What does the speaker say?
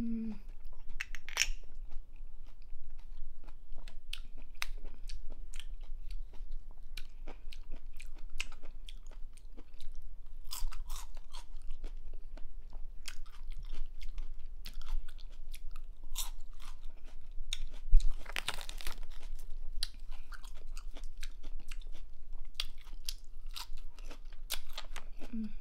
Mm. Mm.